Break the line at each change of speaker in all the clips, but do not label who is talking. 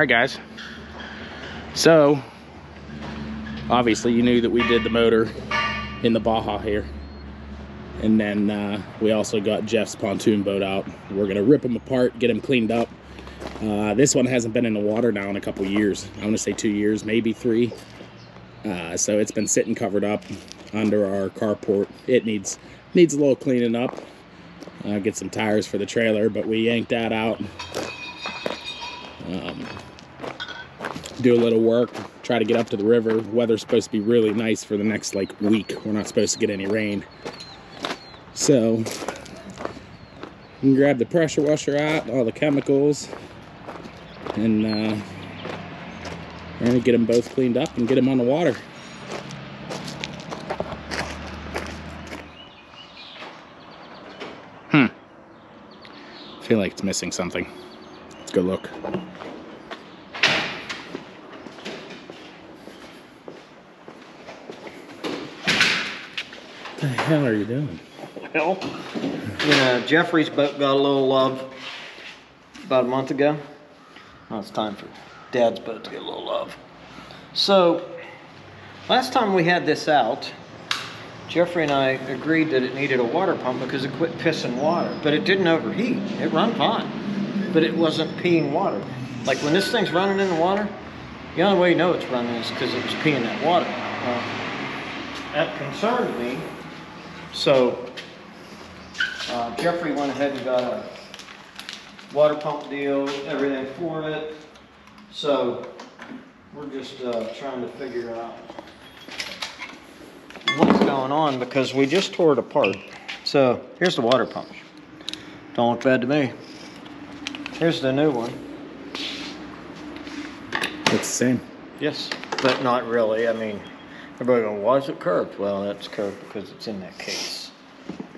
right, guys. So, obviously you knew that we did the motor in the Baja here. And then uh, we also got Jeff's pontoon boat out. We're gonna rip them apart, get them cleaned up. Uh, this one hasn't been in the water now in a couple years. I wanna say two years, maybe three. Uh, so it's been sitting covered up under our carport. It needs needs a little cleaning up. Get some tires for the trailer, but we yanked that out. Um, do a little work, try to get up to the river. Weather's supposed to be really nice for the next like week. We're not supposed to get any rain. So, you can grab the pressure washer out, all the chemicals, and uh, we're gonna get them both cleaned up and get them on the water. Hmm. I feel like it's missing something. Let's go look. The hell are you doing?
Well, you know, Jeffrey's boat got a little love about a month ago. Now it's time for Dad's boat to get a little love. So, last time we had this out, Jeffrey and I agreed that it needed a water pump because it quit pissing water, but it didn't overheat. It run fine, but it wasn't peeing water. Like when this thing's running in the water, the only way you know it's running is because it was peeing that water. Well, that concerned me, so uh, Jeffrey went ahead and got a water pump deal, everything for it. So we're just uh, trying to figure out what's going on because we just tore it apart. So here's the water pump. Don't look bad to me. Here's the new one.
It's the same.
Yes, but not really. I mean, everybody going, why is it curved? Well, that's curved because it's in that case.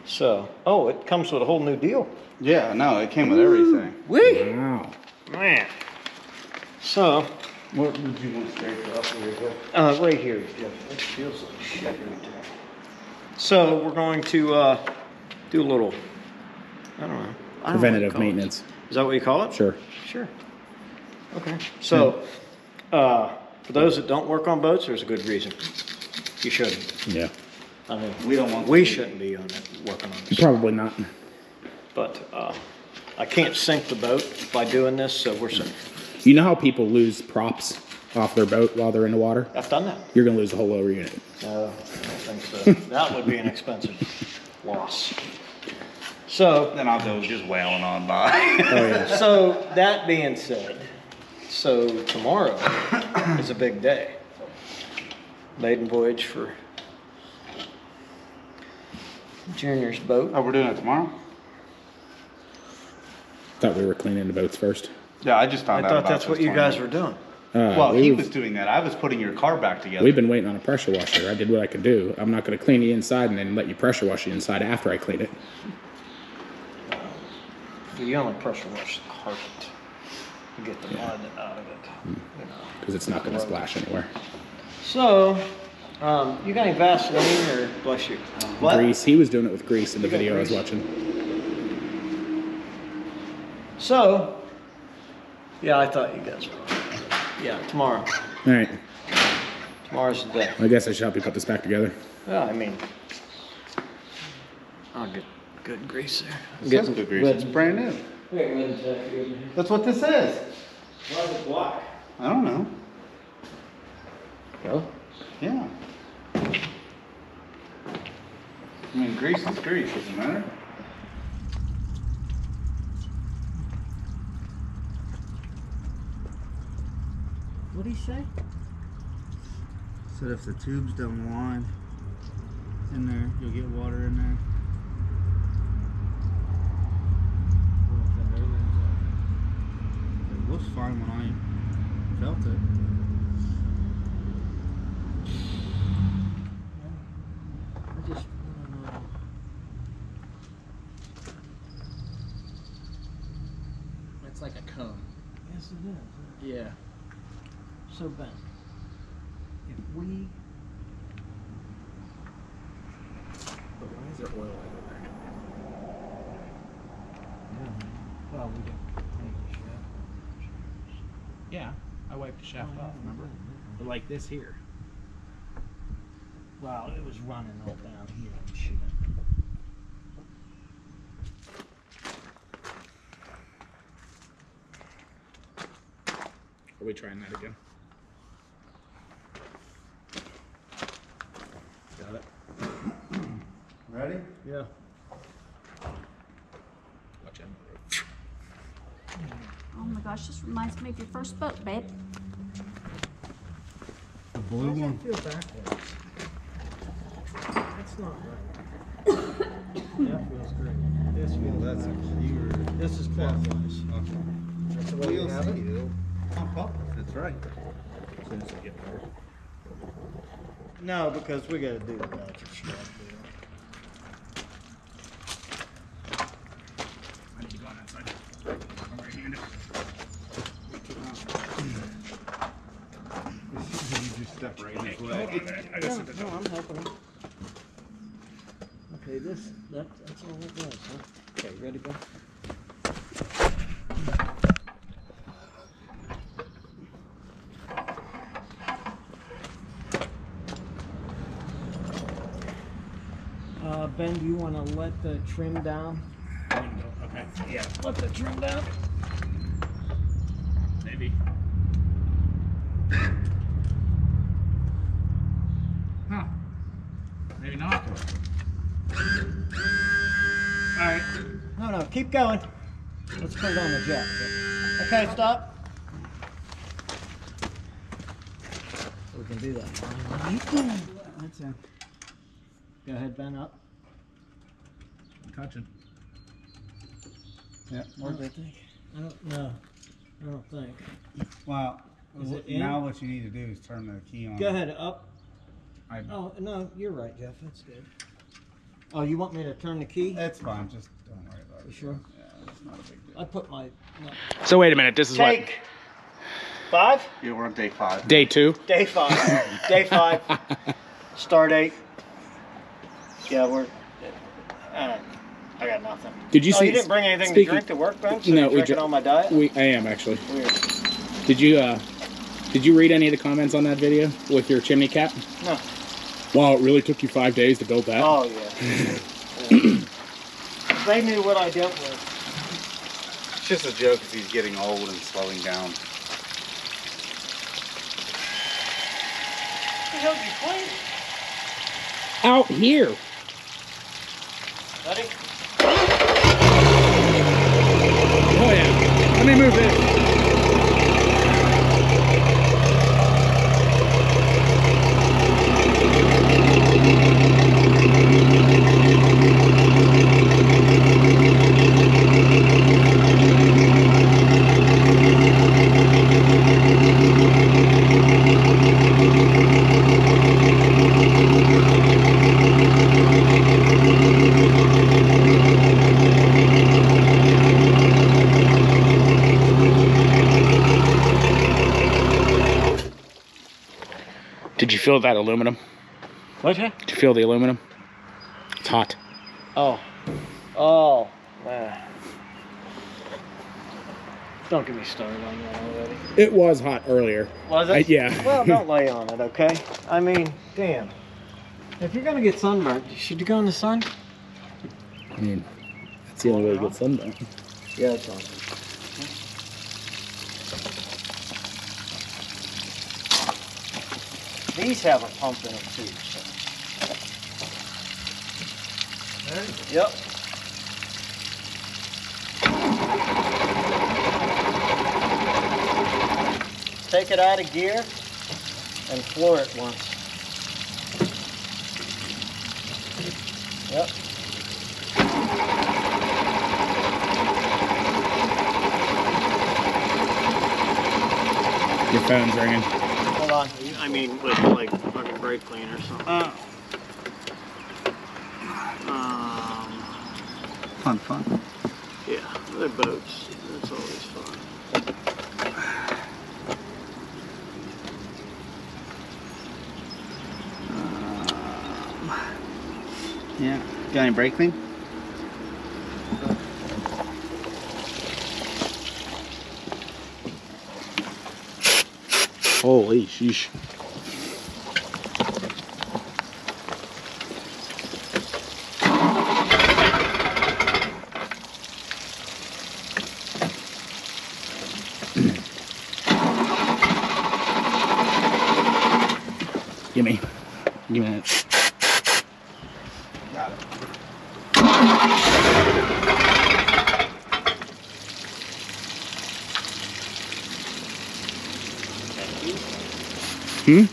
So, oh, it comes with a whole new deal.
Yeah, no, it came with everything.
Wee!
Wow.
Man. So,
What would you want to straight up real quick?
uh, right here, Jeff. It feels like shit right there. So, we're going to uh, do a little, I don't know. I don't know what you
Preventative
call it.
maintenance.
Is that what you call it?
Sure.
Sure. Okay. So, uh, for those that don't work on boats, there's a good reason. You shouldn't.
Yeah.
I mean,
We don't want
we shouldn't be on it, working on this.
Probably not.
But, uh, I can't sink the boat by doing this, so we're safe.
You know how people lose props off their boat while they're in the water?
I've done that.
You're gonna lose the whole lower unit.
No, I don't think so. That would be an expensive loss. So,
Then I'll go just wailing on by.
Oh yeah.
so that being said, so tomorrow is a big day. Maiden voyage for Junior's boat.
oh, we're doing it tomorrow?
Thought we were cleaning the boats first.
Yeah, I just
I
found out
thought
about
that's what you guys
tomorrow.
were doing.
Uh,
Well, he
we've,
was doing that. I was putting your car back together.
we've been waiting on a pressure washer. I did what I could do. I'm not gonna clean the inside and then let you pressure wash the inside after I clean it.
You only pressure wash the carpet to get the mud out of it.
Hmm.
you know.
Because it's not gonna splash anywhere.
So, um, you got any Vaseline or bless you? What?
Grease. He was doing it with grease in the
You got
video I was
grease?
watching.
So, yeah, I thought you guys were. Yeah, tomorrow.
All right.
Tomorrow's the day.
I guess I should help you put this back together.
Yeah, I mean, I'll get good grease there.
It says good grease. It's brand new.
Why
That's what this is.
Why is it black?
I don't know.
No.
Yeah. I mean, grease is grease, doesn't matter.
What do you say?
Said if the tubes don't line in there, you'll get water in there. It looks fine when I felt it.
I just want to know.
It's like a cone.
Yes, it is.
Yeah.
So Ben, if we
But why is there oil everywhere?
Yeah. Well, we can.
Yeah, I wiped the shaft oh, off. Remember? But like this here.
Wow, it was running all down here and shit.
Are we trying that again? Got it.
Ready?
Yeah.
Watch out.
Oh my gosh, this reminds me of your first book, babe.
The blue one.
feel backwards. That's not right. that feels great. This feels
That's
backwards.
you were.
This is clockwise.
Okay.
That's the way you
We'll
have
see.
it.
It'll pump up if it's right.
As soon as I get there.
No, because we gotta do the Dodger stuff.
I need to go on that side. I'm right-handed.
You just step right in his
Hold
way.
on a minute. I gotta sit this
No,
down.
I'm helping him. Okay, this, that, that's all it does, huh? Okay, ready to go? Uh, Ben, do you wanna let the trim down?
Okay. Yeah.
Let the trim down?
Maybe.
Keep going. Let's put it on the jack. Okay, stop. We can do that. That's it. Go ahead, Ben, up.
I'm Touching.
Yeah.
What do they think? I don't know. I don't think.
Well,
Is it in?
now what you need to do is turn the key on.
Go ahead, up.
I,
Oh, no, you're right, Jeff. That's good. Oh, you want me to turn the key?
That's fine. Just don't worry about it.
You sure?
Yeah, it's not a big deal.
I put my. No.
So wait a minute. This is
Take five.
Yeah, we're on day five.
day two.
Day five. Day five. Star date. Yeah, we're. Uh, I got nothing.
Did you
oh,
see?
you didn't bring anything
speaking-
to drink to work, Ben? So
No,
you're
we
drinking
ju-
on my diet?
We, I am actually.
Weird.
Did you uh, did you read any of the comments on that video with your chimney cap?
No.
Wow, it really took you five days to build that.
Oh, yeah. Yeah. they knew what I dealt with.
It's just a joke because he's getting old and slowing down.
What the hell did you play?
Out here.
Ready?
Oh yeah. Let me move this. Feel that aluminum?
What's that?
Did you feel the aluminum? It's hot.
Oh. Oh, man. Don't get me started on that already.
It was hot earlier.
Was it?
I- yeah.
Well, don't lay on it, okay? I mean, damn. If you're gonna get sunburned, should you go in the sun?
I mean, that's the only way to get sunburned.
Yeah, it's on. These have a pump in it too. So. Yep. Take it out of gear and floor it once. Yep.
Your phone's ringing.
On. I mean, with like fucking brake clean or something. Um,
Fun, fun.
yeah, the boats. That's always fun.
Yeah. Got any brake clean?
Holy sheesh. Gimme. Gimme that. Hmm?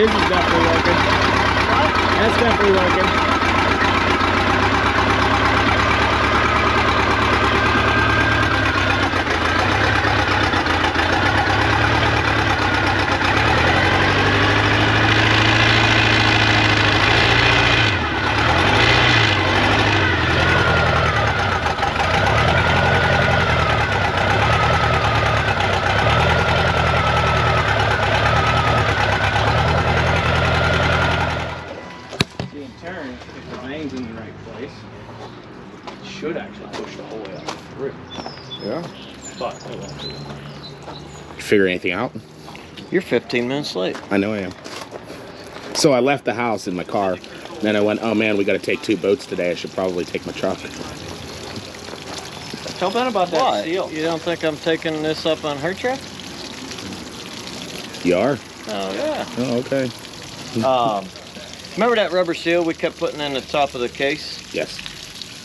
His is definitely working. That's definitely working.
being turned, if the vane's in the right place, it should actually push the whole way up through.
Yeah.
But it won't do.
You figure anything out?
You're 15 minutes late.
I know I am. So I left the house in my car. Then I went, oh man, we got to take two boats today. I should probably take my truck.
Tell Ben about that
Why?
seal.
You don't think I'm taking this up on her trip?
You are?
Oh, yeah.
Oh, okay.
Um, remember that rubber seal we kept putting in the top of the case?
Yes.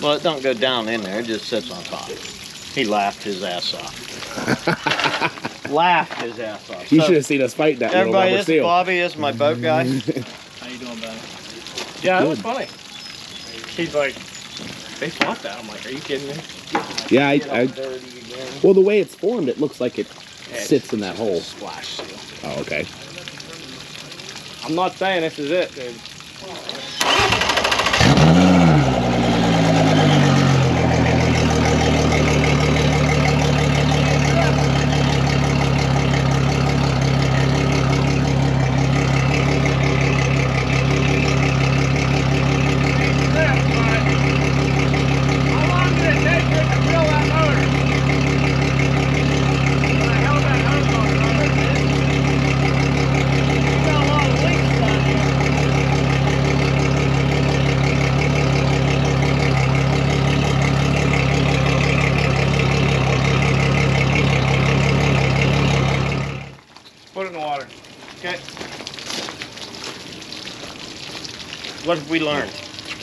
Well, it don't go down in there. It just sits on top. He laughed his ass off. laughed his ass off.
You
So,
should have seen us fight that little
Everybody,
rubber
this is. Bobby. This is my boat guy.
How you doing, Ben? Yeah, that was funny. He's like, they fought that. I'm like, are you kidding me?
Yeah, I, I,
dirty again.
well, the way it's formed, it looks like it
Yeah,
sits in that hole.
Splash seal.
Oh, okay.
I'm not saying this is it, dude. Put it in the water.
Okay. What have we learned?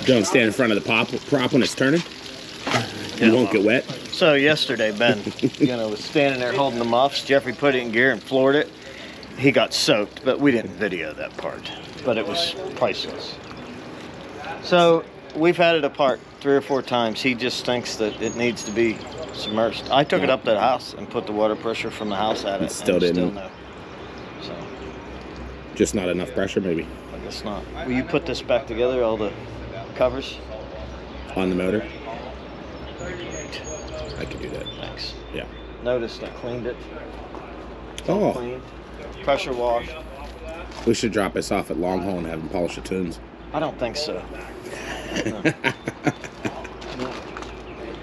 Don't stand in front of the pop, prop when it's turning. You won't get wet.
So yesterday, Ben, you know, was standing there holding the muffs. Jeffrey put it in gear and floored it. He got soaked, but we didn't video that part. But it was priceless. So we've had it apart three or four times. He just thinks that it needs to be submerged. I took it up to the house and put the water pressure from the house at it.
It still didn't.
Still no. So
Just not enough pressure, maybe,
I guess not. Will you put this back together? All the covers.
on the motor. I can do that.
Thanks.
Yeah.
Noticed I cleaned it. It's
Oh,
clean. Pressure wash.
we should drop this off at Long Haul and have them polish the tunes.
I don't think so. No.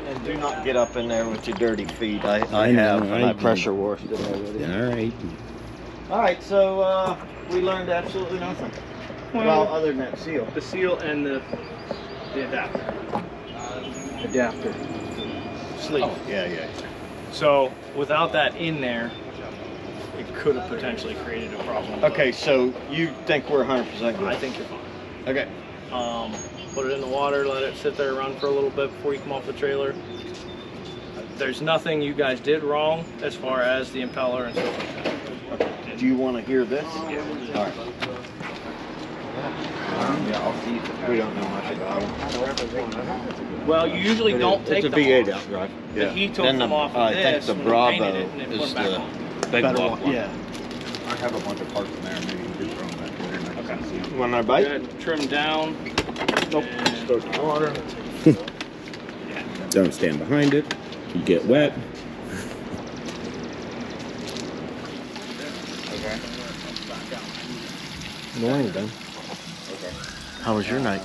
And do not get up in there with your dirty feet. I, I,
I know,
have, and I
I-
pressure washed it already.
All right.
All right, so uh, we learned absolutely nothing. Well, other than that seal.
The seal and the the adapter.
Adapter.
Sleeve.
Oh, yeah, yeah.
So without that in there, it could have potentially created a problem.
Okay, so you think we're 100% good?
I think you're fine.
Okay.
Um, put it in the water, let it sit there, run for a little bit before you come off the trailer. There's nothing you guys did wrong as far as the impeller and stuff like that.
Do you want to hear this?
Yeah, we'll do
All
that.
right.
Yeah, I'll see.
We don't know much about them.
Well, you usually don't take
It's a
them
V8
off.
outdrive.
But he took
Then the,
them off
uh,
of
I think the
when we painted
Bravo
it and then put
is the
on.
big
Better
block
one,
one.
yeah.
I have a bunch of parts in there. Maybe you could throw them back in there. and I can see 'em.
You want another bite?
Good. Trim down.
Nope.
And-
Start the water.
Don't stand behind it. You get wet.
Okay.
Morning, Ben. How was your night?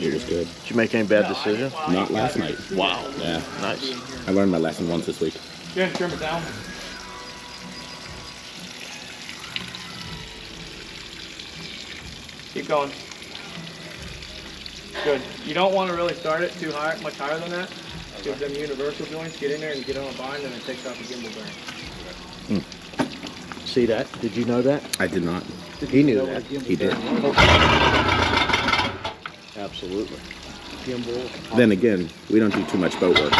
It was good.
Did you make any bad decisions?
Not last night.
Wow.
Yeah.
Nice.
I learned my lesson once this week.
Yeah, trim it down. Keep going. Good. You don't want to really start it too high, much higher than that. Give them universal joints, get in there and get on a bind, and it takes out the gimbal bearing. Hmm.
See that? Did you know that?
I did not.
He knew that.
He did.
Absolutely.
Then again, we don't do too much boat work.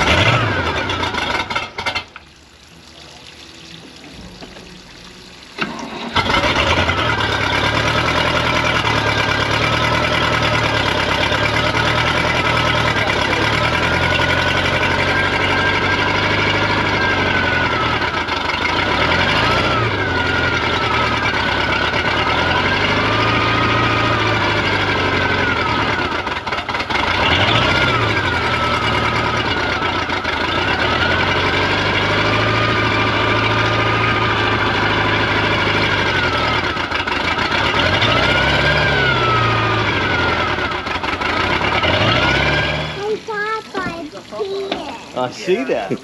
I see that.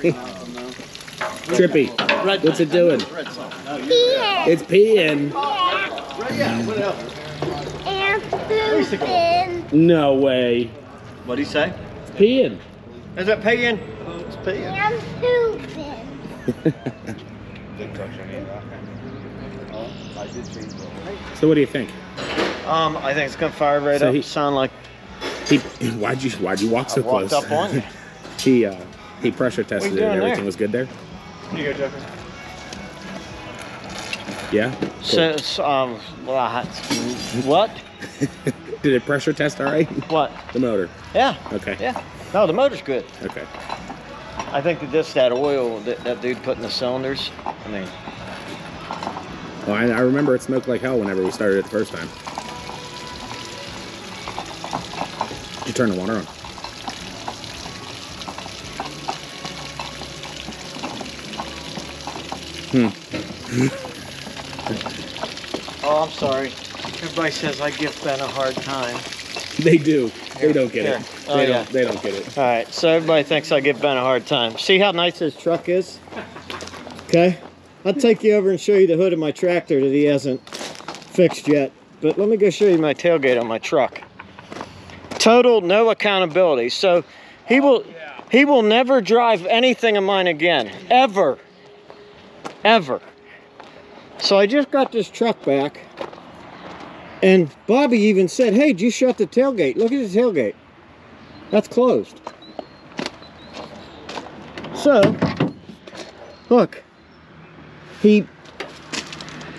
Trippy, what's it doing? It's peeing.
And pooping.
No way.
What'd he say?
It's peeing.
Is it paying? It's paying.
And pooping.
Didn't touch any of that. Oh, I did change the
So what do you think?
Um, I think it's gonna fire right
So
up.
he-
Sound like
He, why'd you why'd you walk so
I walked
close?
up on you.
he uh, he pressure tested it. and Everything
there?
was good there.
You go, Jeffrey.
Yeah. Cool.
Says, um, what? What?
Did it pressure test all right?
What?
The motor.
Yeah.
Okay.
Yeah. No, the motor's good.
Okay.
I think that just that oil that, that dude put in the cylinders. I mean,
Well, I, I remember it smoked like hell whenever we started it the first time. Did you turn the water on? Hmm.
oh, I'm sorry. Everybody says I give Ben a hard time.
They do. They don't get
Here.
it.
Oh,
they
yeah.
don't. They don't get it.
All right, so everybody thinks I give Ben a hard time. See how nice his truck is? Okay, I'll take you over and show you the hood of my tractor that he hasn't fixed yet. But let me go show you my tailgate on my truck. Total no accountability. So he oh, will he will never drive anything of mine again. Ever. Ever. So I just got this truck back. And Bobby even said, hey, did you shut the tailgate? Look at the tailgate. That's closed. So, look, he,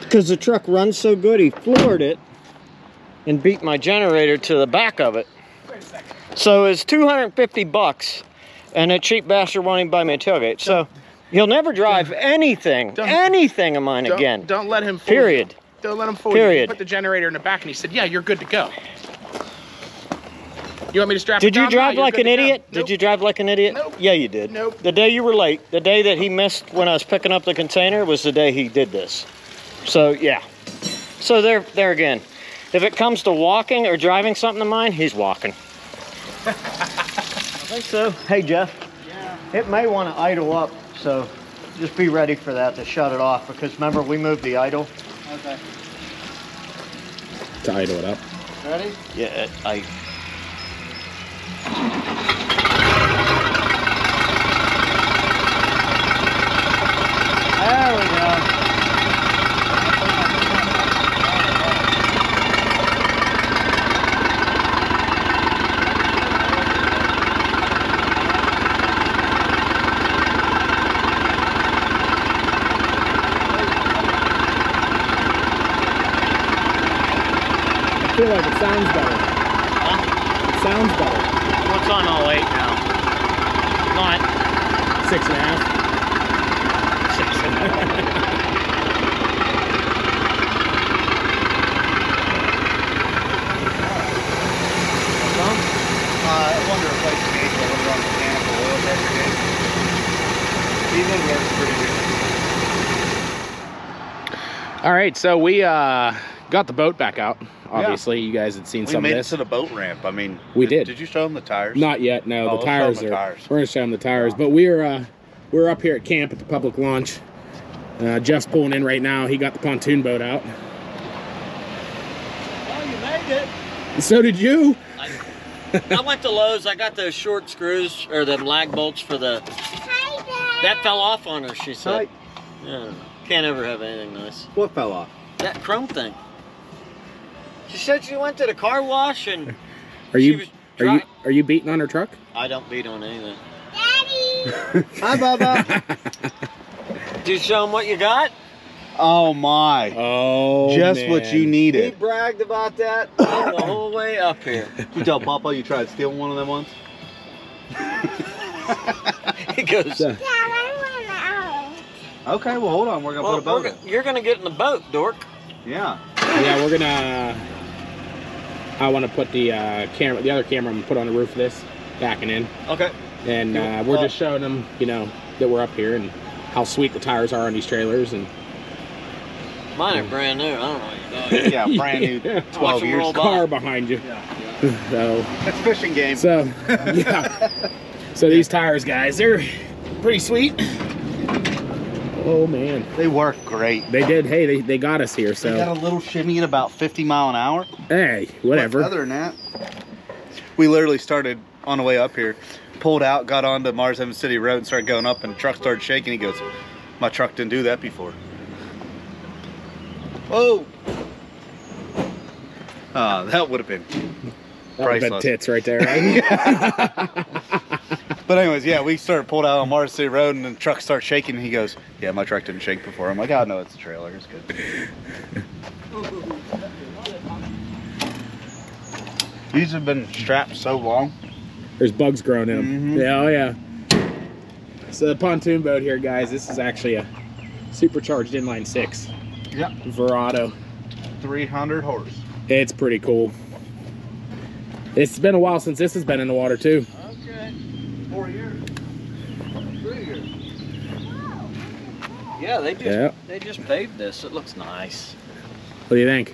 because the truck runs so good, he floored it and beat my generator to the back of it. So it's 250 bucks, and a cheap bastard won't even buy me a tailgate. So he'll never drive anything,
don't-
anything of mine
Don't,
again.
don't let him fool you.
Period.
Don't let him fool you.
Period.
He put the generator in the back and he said, yeah, you're good to go. You want me to strap
Did you drive
No,
like an idiot?
Nope.
Did you drive like an idiot?
Nope.
Yeah, you did.
Nope.
The day you were late, the day that he missed when I was picking up the container was the day he did this. So yeah. So there, there again. If it comes to walking or driving something of mine, he's walking. I think so. Hey Jeff. Yeah. It may want to idle up, so just be ready for that to shut it off because remember we moved the idle.
Okay.
To idle it up.
Ready?
Yeah, I. There we go.
feel like it sounds better. It sounds better.
What's on all 08 now? Not
Six and a half.
six and a half.
Uh, I wonder if like the gauge will run mechanical oil pressure gauge. Even works pretty good.
All right, so we uh, got the boat back out. Obviously, you guys had seen
We
some
made
of
it
this.
to the boat ramp. I mean,
We did.
Did you show them the tires?
Not yet. No,
Oh,
the
let's show 'em
tires
the
are.
tires.
We're gonna show them the tires, but we're uh, we're up here at camp at the public launch. Uh, Jeff's pulling in right now. He got the pontoon boat out.
Oh, you made it.
So did you.
I went to Lowe's. I got those short screws or the lag bolts for the.
Hi, Dad.
That fell off on her. She said.
Hi.
Yeah. Can't ever have anything nice.
What fell off?
That chrome thing. She said she went to the car wash and
Are
She
you
was
are you are you beating on her truck?
I don't beat on anything.
Daddy.
Hi, Bubba.
Did you show him what you got?
oh my.
Oh,
Just what you needed.
He bragged about that the whole way up here.
You tell Papa you tried stealing one of them once?
He goes,
So-
Dad, I went out.
Okay, well hold on. We're gonna
well,
put a boat
we're
in.
you're gonna get in the boat, dork.
Yeah.
Yeah, we're gonna. I want to put the uh, camera, the other camera, I'm gonna put on the roof of this, backing in,
Okay.
and
You-
uh, we're
uh,
just showing them, you know, that we're up here and how sweet the tires are on these trailers, and
Mine are brand new. I don't know what you're.
Yeah, brand new.
Yeah.
12
Watch 'em
years.
roll by.
car behind you. Yeah, yeah. so,
It's fishing game.
so yeah. So these tires, guys, they're pretty sweet. Oh man,
They work great.
they did. Hey, they, they got us here.
So they got a little shimmy at about 50 mile an hour.
hey, whatever.
But other than that, we literally started on the way up here, pulled out, got onto Mars Heaven City Road, and started going up, and the truck started shaking. He goes, "My truck didn't do that before."
Whoa.
Uh, that would have been.
That would've been tits right there. Right?
But anyways, yeah, we started pulled out on Mars City Road, and the truck starts shaking. And he goes, "Yeah, my truck didn't shake before." I'm like, "Oh no, it's a trailer. It's good." These have been strapped so long.
There's bugs growing in them.
Mhm.
Yeah, oh yeah. So the pontoon boat here, guys. This is actually a supercharged inline six
Yep.
Verado.
300 horse.
It's pretty cool. It's been a while since this has been in the water too.
Okay.
Four years. Three years.
Yeah, they just
Yeah.
they just paved this. It looks nice.
What do you think?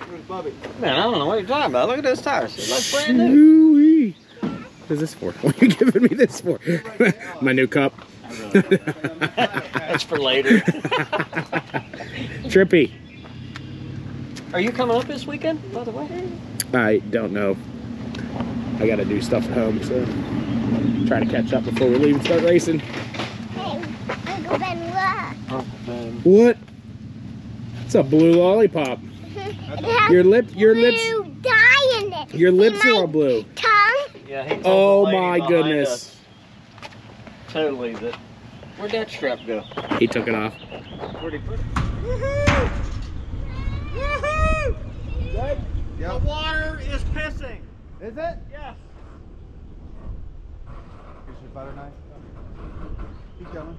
Man, I don't know what you're talking about. Look at those tires. It looks brand new.
Shoo-wee. What is this for? What are you giving me this for? My new cup.
That's for later.
Trippy.
Are you coming up this weekend, by the way?
I don't know. I gotta do stuff at home, so try to catch up before we leave and start racing.
Hey, Uncle Ben, look.
What? It's a blue lollipop. Your lip, your
blue
lips,
dye in it.
your lips are all blue.
Tongue.
Yeah,
Oh
the lady
my goodness.
us Totally that. Where'd that strap go?
He took it off.
Where'd he put it?
Woohoo! Woohoo!
Yep.
water is pissing.
Is it?
Yes.
Butter knife. Keep going.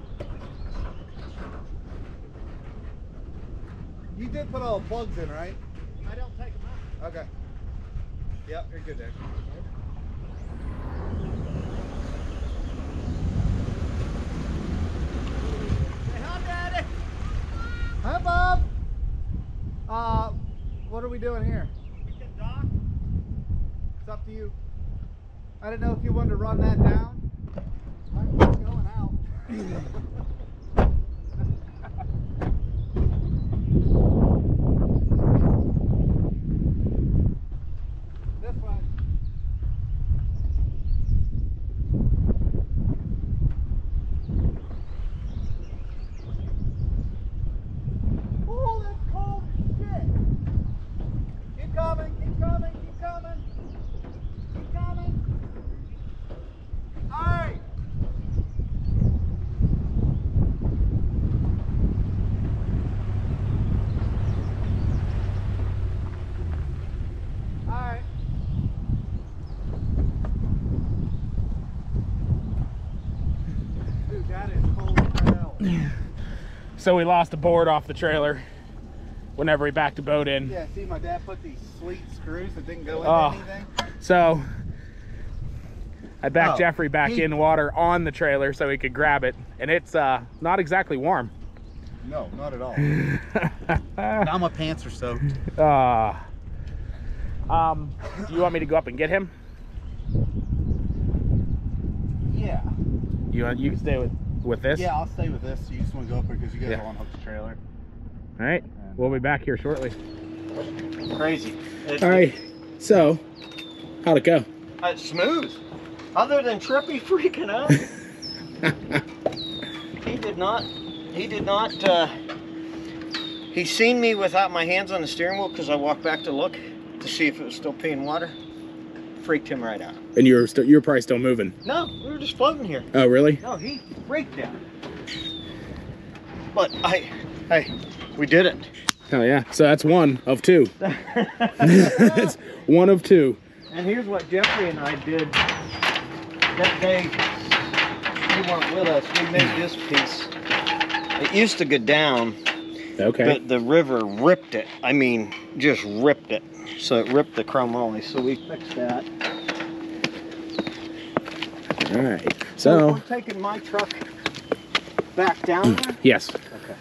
You did put all the plugs in, right?
I don't take them out.
Okay. Yep, you're good there.
Say hi, Daddy.
Hi, Bob. Uh, what are we doing here?
We can dock.
It's up to you. I didn't know if you wanted to run that down. Yeah.
So we lost a board off the trailer whenever we backed the boat in.
Yeah, see, my dad put these sweet screws that didn't go into
Oh.
anything.
So I backed
Oh,
Jeffrey back
he-
in water on the trailer so he could grab it. And it's uh, not exactly warm.
No, not at all. now my pants are soaked.
Uh, um, do you want me to go up and get him?
Yeah.
You want you can stay with with this?
Yeah, I'll stay with this. You just want to go up there because you guys
Yeah.
will unhook the trailer.
All right. We'll be back here shortly.
Crazy. It's,
All right. So, how'd it go?
uh, smooth. Other than Trippy freaking out. he did not. He did not. Uh, he seen me without my hands on the steering wheel because I walked back to look to see if it was still peeing water. Freaked him right out.
And you're still you're probably still moving.
No, we were just floating here.
Oh, really?
No, he freaked out. But I, hey, we did it.
Hell yeah. So that's one of two. it's one of two.
And here's what Jeffrey and I did that day. You weren't with us. We made this piece. It used to go down,
Okay.
but the river ripped it. I mean, just ripped it. So it ripped the chrome only. So we fixed that.
All right.
So
So
we're taking my truck back down mm, there.
yes.
Okay.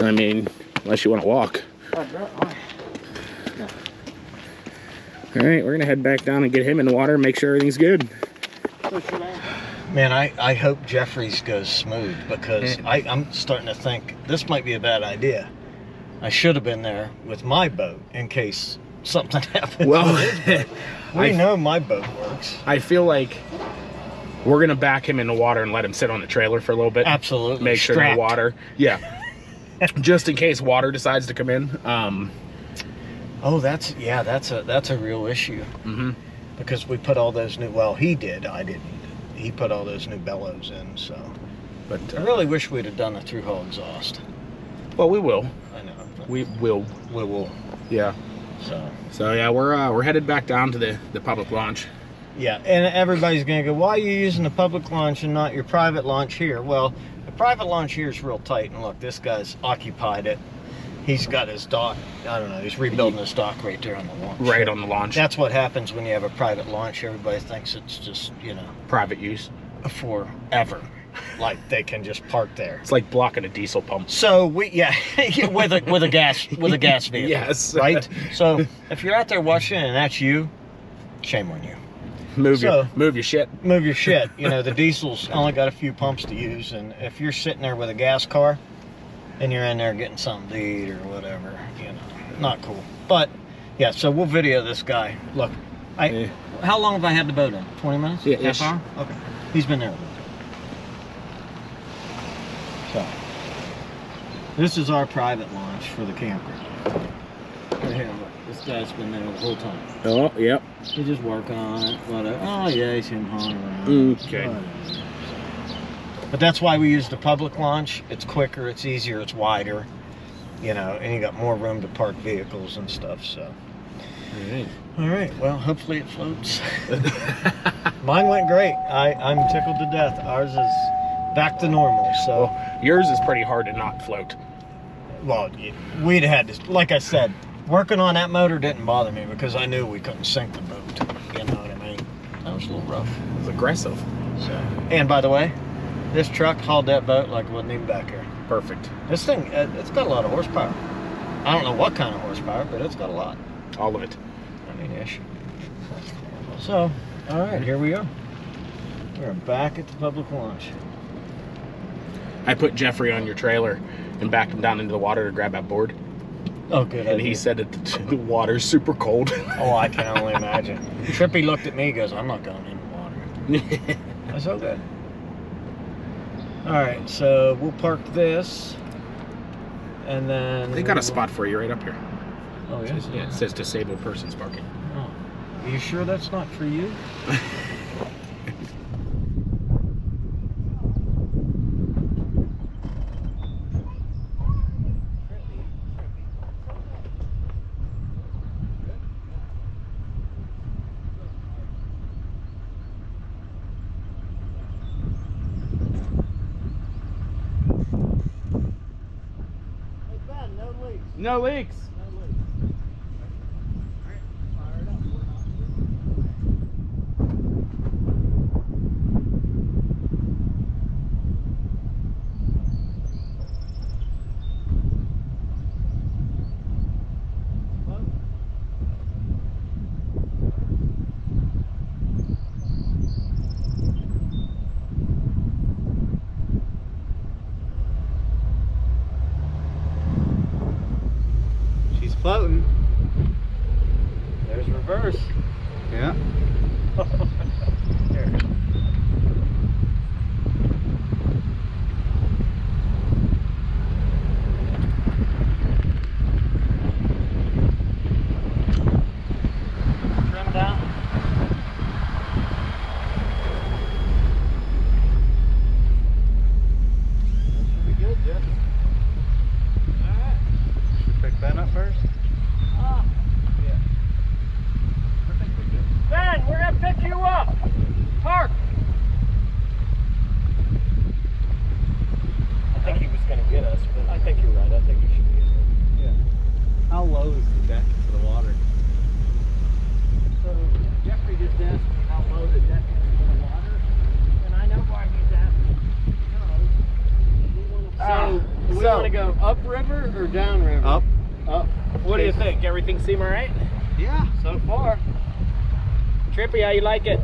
I mean, unless you want to walk.
Oh, no,
All right, we're gonna head back down and get him in the water and make sure everything's good.
Man, I, I hope Jeffrey's goes smooth because mm. I, I'm starting to think this might be a bad idea. I should have been there with my boat in case something happened.
Well,
we
I-
know my boat works.
I feel like we're gonna back him in the water and let him sit on the trailer for a little bit.
Absolutely.
Make sure
Strapped.
no water. Yeah. Just in case water decides to come in. Um,
Oh, that's yeah, that's a that's a real issue
mhm.
because we put all those new. Well, he did. I didn't. He put all those new bellows in. So
But
I
uh,
really wish we'd have done a through hull exhaust.
well, we will.
I know.
We will.
we will.
Yeah.
So.
So yeah, we're uh, we're headed back down to the the public launch.
Yeah, and everybody's gonna go, why are you using the public launch and not your private launch here? Well, the private launch here is real tight, and look, this guy's occupied it. He's got his dock, I don't know, he's rebuilding his dock right there on the launch.
Right on the launch.
That's what happens when you have a private launch. Everybody thinks it's just, you know,
private use.
forever. Like they can just park there.
It's like blocking a diesel pump.
So we, yeah, with a with a gas with a gas vehicle.
Yes.
Right. So if you're out there watching and that's you, shame on you.
Move your move your shit.
move your shit. You know, the diesel's only got a few pumps to use, and if you're sitting there with a gas car and you're in there getting something to eat or whatever, you know, not cool. But yeah, so we'll video this guy. Look, I
Yeah.
how long have I had the boat in? 20 minutes?
Yeah,
half
ish.
hour. Okay, he's been there. So this is our private launch for the camper. Right here, look, this guy's been there the whole time.
Oh, yep.
He's just working on it, whatever. Oh yeah, he's him hauling around.
Mm, okay.
Whatever. But that's why we use the public launch. It's quicker, it's easier, it's wider, you know, and you got more room to park vehicles and stuff. So, all right. Well, hopefully it floats. Mine went great. I I'm tickled to death. Ours is back to normal. So,
Well, yours is pretty hard to not float.
well, we'd had to, like I said, working on that motor didn't bother me because I knew we couldn't sink the boat. You know what I mean? That was a little rough.
It's aggressive.
So, and by the way, this truck hauled that boat like it wasn't even back here.
Perfect.
This thing, it's got a lot of horsepower. I don't know what kind of horsepower, but it's got a lot.
All of it.
I mean, ish. So, all right, here we are. We're back at the public launch.
I put Jeffrey on your trailer and backed him down into the water to grab that board.
Oh, good.
And he said that the, the water's super cold.
"Oh, I can only imagine." Trippy looked at me, goes, "I'm not going in the water." Said, "Okay." All right, so we'll park this, and then
they got a spot for you right up here.
Oh
It
yeah.
says, yeah, it says disabled persons parking.
Oh. Are you sure that's not for you?
no leaks.
seem all right?
Yeah.
So far.
Trippy, how you like it?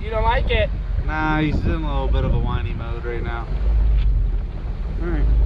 You don't like it?
Nah, he's in a little bit of a whiny mode right now.
All right.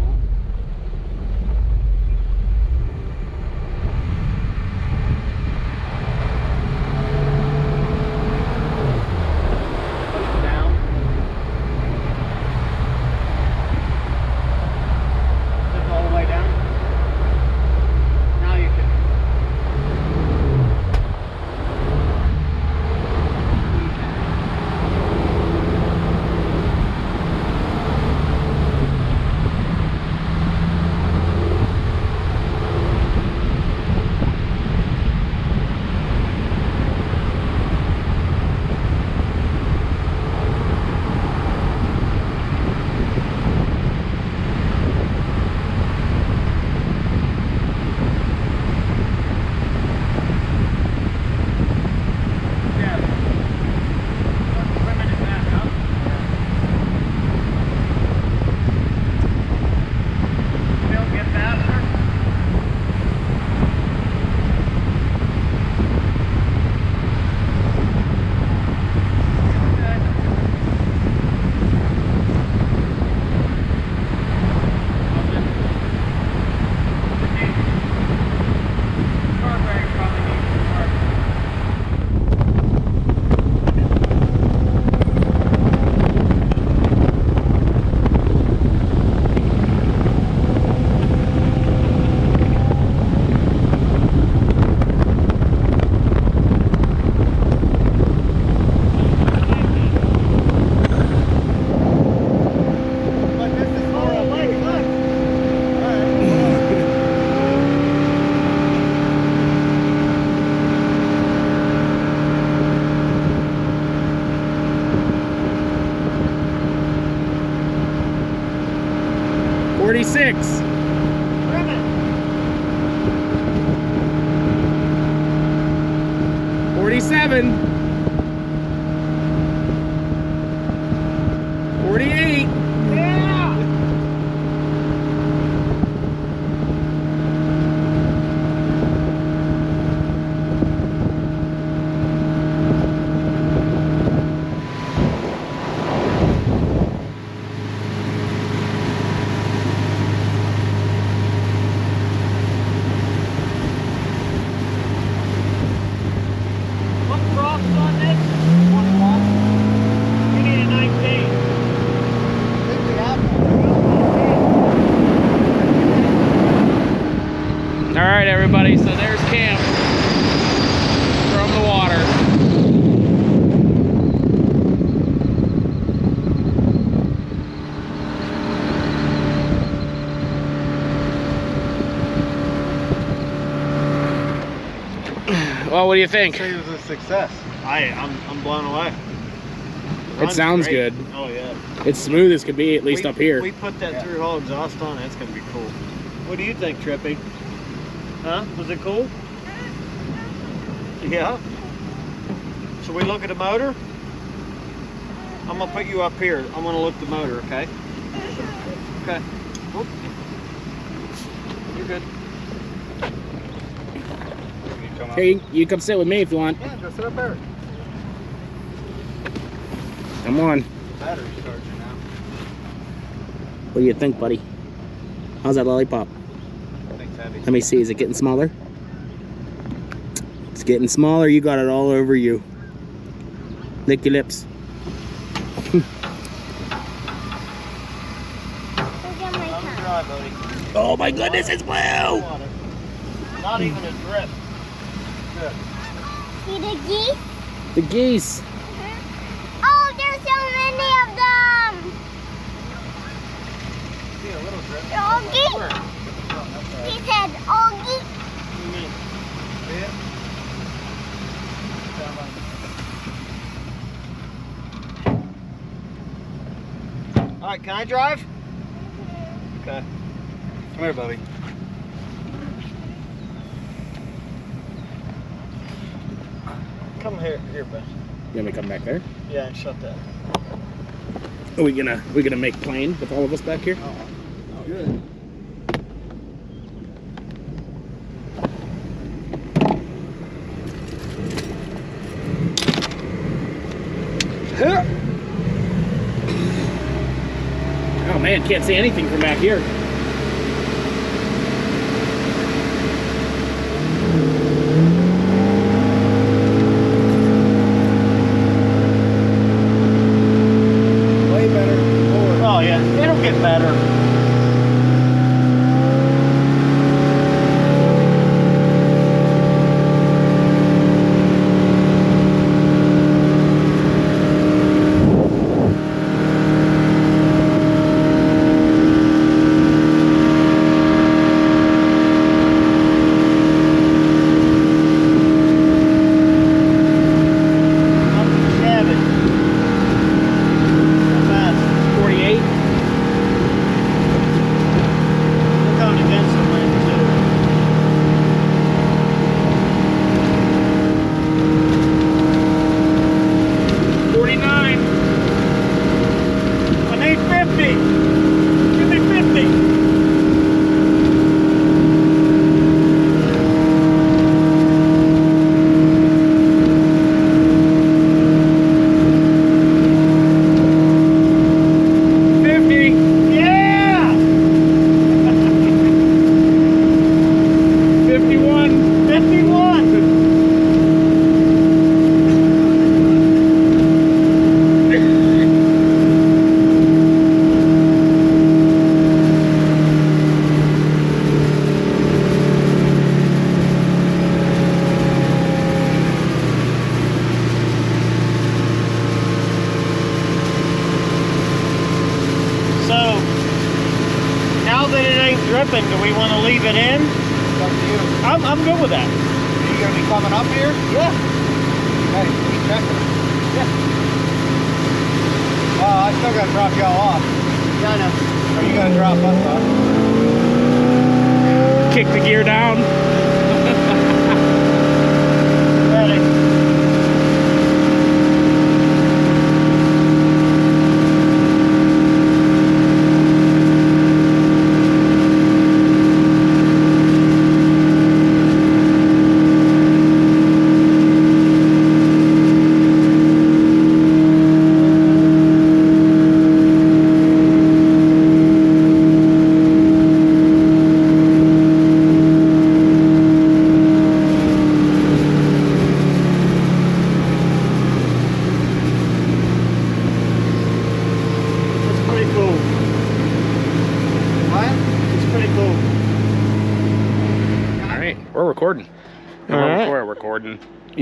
36. Forty-seven.
what
do you think?
it was a success.
I, I'm, I'm blown away.
It sounds great. good.
Oh yeah.
It's smooth as could be, at least
we,
up here.
We put that yeah. through hull exhaust on. That's gonna be cool. What do you think, Trippy? Huh? Was it cool? Yeah. So we look at the motor. I'm gonna put you up here. I'm gonna look the motor. Okay. Okay. Oop. You're good.
You come up.
Here, you, you come sit with me if you want.
Yeah, go sit up there.
Come on.
Battery's charging now.
What do you think, buddy? How's that lollipop?
I think it's heavy.
Let me see. Is it getting smaller? It's getting smaller. You got it all over you. Lick your lips.
Look my
Let him
tongue.
dry, buddy.
Oh my goodness, it's blue!
Not even a drip.
See the geese?
The geese. Uh-huh.
Oh, there's so many of them.
See a little drip.
They're all geese. He said all geese.
All right, can I drive? Mm-hmm. Okay.
Come here, buddy.
Come here, here.
You want me to come back there?
Yeah, and shut that.
Are we gonna we gonna make plane with all of us back here?
Good.
Oh man, can't see anything from back here.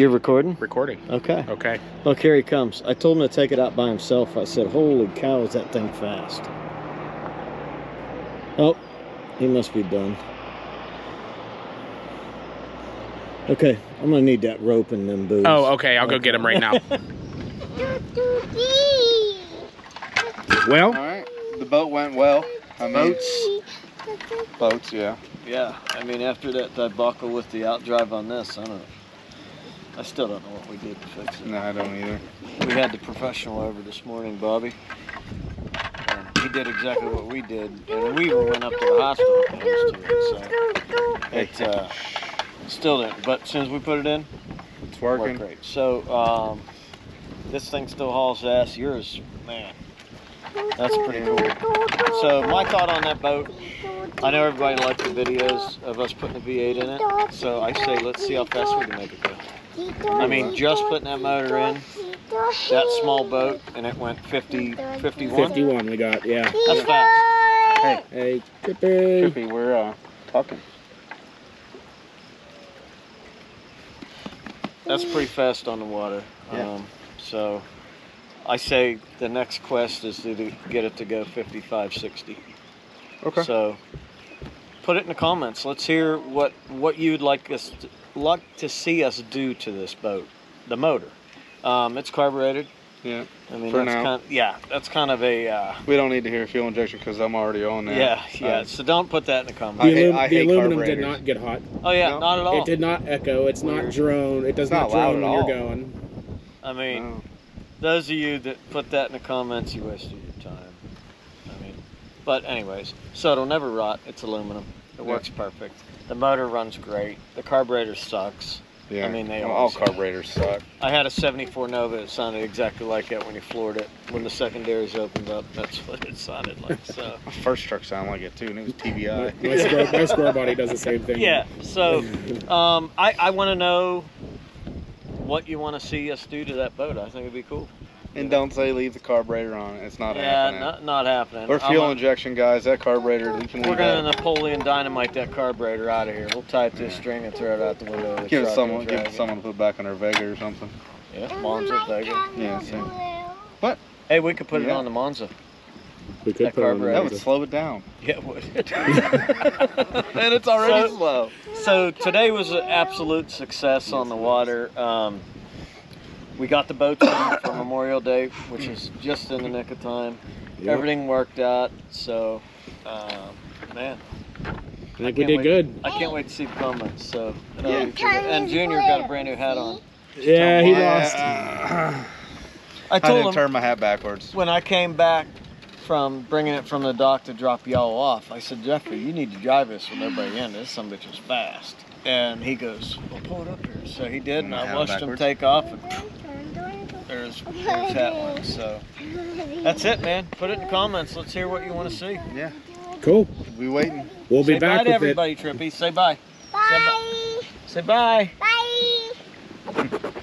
You're recording?
Recording.
Okay.
Okay.
Look, here he comes. I told him to take it out by himself. I said, holy cow, is that thing fast. Oh, he must be done. Okay, I'm gonna need that rope and them boots.
Oh, okay. I'll go get him right now. Well,
Alright. The boat went well. I mean,
Boats
Boats, yeah.
Yeah, I mean, after that debacle with the outdrive on this, I don't know. I still don't know what we did to fix it.
No, I don't either.
We had the professional over this morning, Bobby. And he did exactly what we did, and we went up to the hospital to it. So it uh, still didn't, but as soon as we put it in,
It's working.
great. So um, this thing still hauls ass. Yours, man, that's pretty cool. So my thought on that boat, I know everybody liked the videos of us putting the V8 in it. So I say let's see how fast we can make it go. I mean, just putting that motor in, that small boat, and it went 50, 51.
51 we got, yeah.
That's fast.
Hey, hey,
Trippy, Trippy, we're uh, talking.
That's pretty fast on the water.
Yeah.
Um, so I say the next quest is to get it to go 55, 60.
Okay.
So put it in the comments. Let's hear what what you'd like us to, like to see us do to this boat, the motor. Um, it's carbureted.
Yeah.
I mean,
For
that's
now.
kind yeah, that's kind of a uh,
We don't need to hear fuel injection because I'm already on there.
yeah, yeah.
Uh,
so don't put that in the
The,
comments.
I hate-
alum-
I
the
hate
aluminum did not get hot.
oh yeah,
No.
not at all.
It did not echo. It's not drone. It does
It's
not,
not loud
drone
at
when
all.
you're going.
I mean,
no.
those of you that put that in the comments, you wasted your time. I mean, but anyways, so it'll never rot. It's aluminum. It
Yeah.
works perfect. The motor runs great. The carburetor sucks.
Yeah.
I mean, they
all
always-
carburetors suck.
I had a 74 Nova. It sounded exactly like that when you floored it. When the secondaries opened up, that's what it sounded like. So,
My first truck sounded like it too, and it was TBI.
my, square, my square body does the same thing.
yeah. So, um, I, I want to know what you want to see us do to that boat. I think it'd be cool.
And don't say leave the carburetor on. It's not
yeah,
happening.
not, not happening.
or
I'm
fuel
a-
injection, guys. That carburetor, you can
We're gonna. Napoleon dynamite that carburetor out of here. We'll tie it to a string and throw it out the window. Of the
Give it
truck
someone, give it
it.
someone to put back on their Vega or something.
Yeah, Monza Vega.
Yeah, same.
Hey, we could put it on the Monza.
We could
That
put it on the
carburetor.
That would slow it down.
Yeah, it would.
and it's already
So-
slow.
so today was an absolute success on the water. Um, we got the boats in for Memorial Day, which is just in the nick of time.
Yep.
Everything worked out. So, um, man,
I think we did
wait.
good.
I can't wait to see the comments. So, that'll
Yeah.
be and Junior got a brand new hat on.
Yeah, he lost.
uh,
I
I didn't
him
turn my hat backwards.
when I came back from bringing it from the dock to drop y'all off, I said, Jeffrey, you need to drive this with everybody in. This some bitch is fast. And he goes, Well, pull it up here. So he did, and
My
I
hat
watched him take off, and there's, there's that one. So that's it, man. Put it in the comments. Let's hear what you want to see.
Yeah,
Cool.
We'll be waiting.
We'll be
Say
back
bye to
with it.
everybody, Trippy. Say bye.
say Bye.
Say bye.
Bye.